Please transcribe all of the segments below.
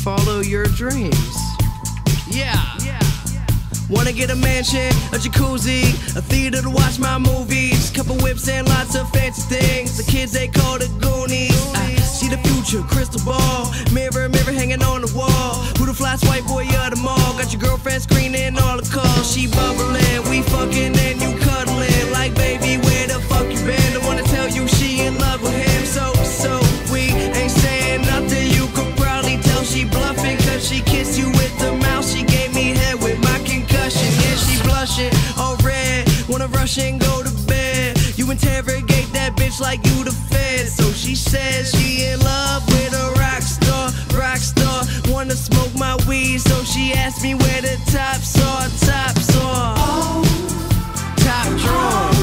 follow your dreams. Yeah. yeah. Wanna get a mansion, a jacuzzi, a theater to watch my movies, couple whips and lots of fancy things. The kids they call the Goonies. I see the future, crystal ball, mirror, mirror hanging on the wall. Who the flash white boy? rush and go to bed. You interrogate that bitch like you the fed. So she says she in love with a rock star, rock star. Wanna smoke my weed, so she asked me where the tops are, tops are. Oh, top drawer.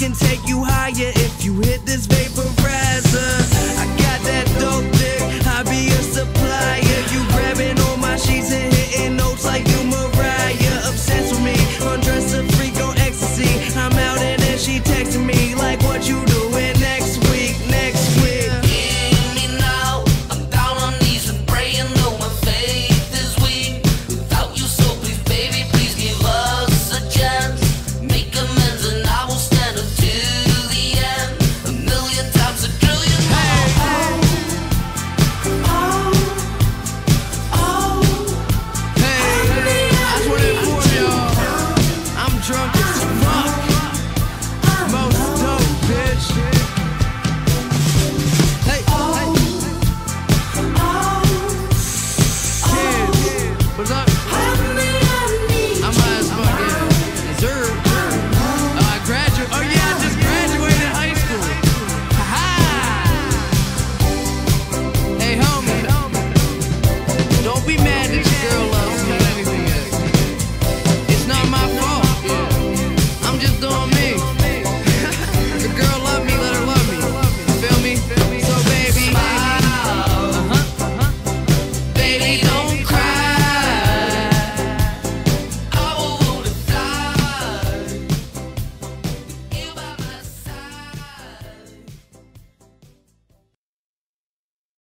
can take you higher if you hit this.